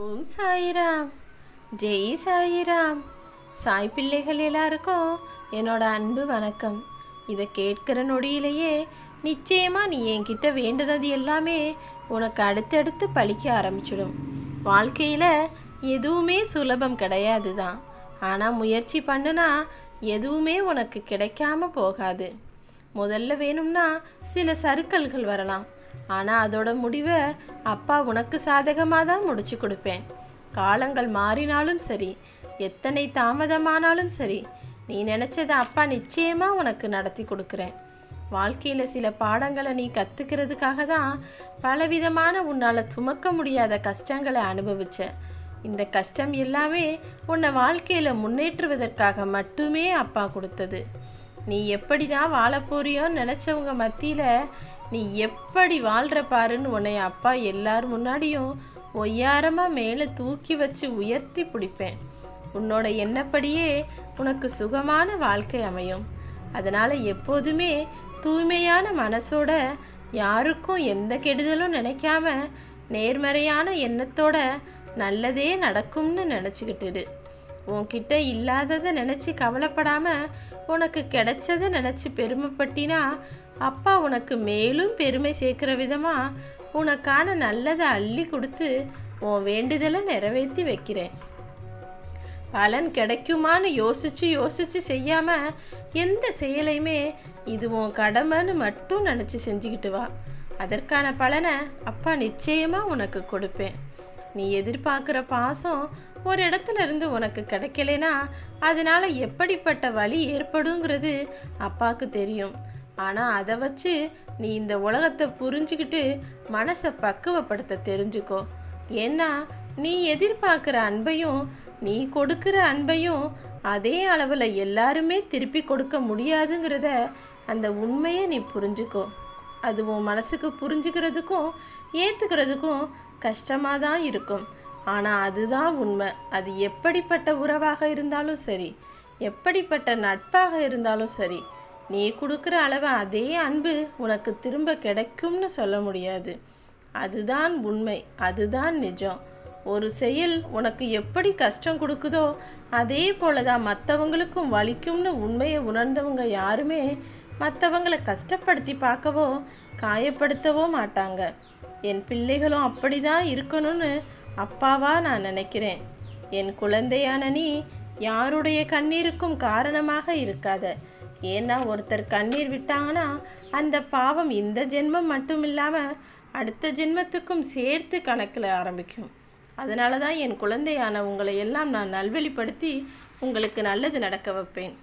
ஓம் சாயிராம். ஜெய் சாயிராம். சாய் பிள்ளைகள் எல்லாருக்கும் என்னோட அன்பு வணக்கம். இதை கேட்கிற நொடியிலேயே நிச்சயமாக நீ என்கிட்ட வேண்டுனது எல்லாமே உனக்கு அடுத்தடுத்து பழிக்க ஆரம்பிச்சிடும். வாழ்க்கையில் எதுவுமே சுலபம் கிடையாது தான் ஆனால் முயற்சி பண்ணுனா எதுவுமே உனக்கு கிடைக்காம போகாது. முதல்ல வேணும்னா சில சறுக்கல்கள் வரலாம். ஆனால் அதோட முடிவை அப்பா உனக்கு சாதகமாக தான் முடிச்சு கொடுப்பேன். காலங்கள் மாறினாலும் சரி எத்தனை தாமதமானாலும் சரி நீ நினச்சதை அப்பா நிச்சயமாக உனக்கு நடத்தி கொடுக்குறேன். வாழ்க்கையில் சில பாடங்களை நீ கற்றுக்கிறதுக்காக தான் பலவிதமான உன்னால் சுமக்க முடியாத கஷ்டங்களை அனுபவிச்ச. இந்த கஷ்டம் எல்லாமே உன்னை வாழ்க்கையில் முன்னேற்றுவதற்காக மட்டுமே அப்பா கொடுத்தது. நீ எப்படி தான் வாழ போறியோன்னு நினச்சவங்க மத்தியில் நீ எப்படி வாழ்கிற பாருன்னு உன்னை அப்பா எல்லார் முன்னாடியும் ஒய்யாரமாக மேலே தூக்கி வச்சு உயர்த்தி பிடிப்பேன். உன்னோட எண்ணப்படியே உனக்கு சுகமான வாழ்க்கை அமையும். அதனால் எப்போதுமே தூய்மையான மனசோட யாருக்கும் எந்த கெடுதலும் நினைக்காம நேர்மறையான எண்ணத்தோட நல்லதே நடக்கும்னு நினச்சிக்கிட்டுடு உன்கிட்ட இல்லாததை நினச்சி கவலைப்படாமல் உனக்கு கிடைச்சதை நினச்சி பெருமைப்பட்டினா அப்பா உனக்கு மேலும் பெருமை சேர்க்குற விதமாக உனக்கான நல்லதை அள்ளி கொடுத்து உன் வேண்டுதலை நிறைவேற்றி வைக்கிறேன். பலன் கிடைக்குமான்னு யோசிச்சு யோசிச்சு செய்யாம எந்த செயலையுமே இது உன் கடமைன்னு மட்டும் நினச்சி செஞ்சுக்கிட்டு வா. அதற்கான பலனை அப்பா நிச்சயமாக உனக்கு கொடுப்பேன். நீ எதிர்பார்க்குற பாசம் ஒரு இடத்துல இருந்து உனக்கு கிடைக்கலனா அதனால் எப்படிப்பட்ட வழி ஏற்படுங்கிறது அப்பாவுக்கு தெரியும். ஆனால் அதை வச்சு நீ இந்த உலகத்தை புரிஞ்சுக்கிட்டு மனசை பக்குவப்படுத்த தெரிஞ்சுக்கோ. ஏன்னா நீ எதிர்பார்க்குற அன்பையும் நீ கொடுக்குற அன்பையும் அதே அளவில் எல்லாருமே திருப்பி கொடுக்க முடியாதுங்கிறத அந்த உண்மையை நீ புரிஞ்சுக்கோ. அது உன் மனசுக்கு புரிஞ்சுக்கிறதுக்கும் ஏற்றுக்கிறதுக்கும் கஷ்டமாக தான் இருக்கும். ஆனால் அதுதான் உண்மை. அது எப்படிப்பட்ட உறவாக இருந்தாலும் சரி எப்படிப்பட்ட நட்பாக இருந்தாலும் சரி நீ கொடுக்குற அளவு அதே அன்பு உனக்கு திரும்ப கிடைக்கும்னு சொல்ல முடியாது. அதுதான் உண்மை அதுதான் நிஜம். ஒரு செயல் உனக்கு எப்படி கஷ்டம் கொடுக்குதோ அதே போல தான் மற்றவங்களுக்கும் வலிக்கும்னு உண்மையை உணர்ந்தவங்க யாருமே மற்றவங்களை கஷ்டப்படுத்தி பார்க்கவோ காயப்படுத்தவோ மாட்டாங்க. என் பிள்ளைகளும் அப்படி தான் இருக்கணும்னு அப்பாவா நான் நினைக்கிறேன். என் குழந்தையான நீ யாருடைய கண்ணீருக்கும் காரணமாக இருக்காத. ஏன்னா ஒருத்தர் கண்ணீர் விட்டாங்கன்னா அந்த பாவம் இந்த ஜென்மம் மட்டும் இல்லாமல் அடுத்த ஜென்மத்துக்கும் சேர்த்து கணக்கில் ஆரம்பிக்கும். அதனால தான் என் குழந்தையான உங்களை எல்லாம் நான் நல்வழிப்படுத்தி உங்களுக்கு நல்லது நடக்க வைப்பேன்.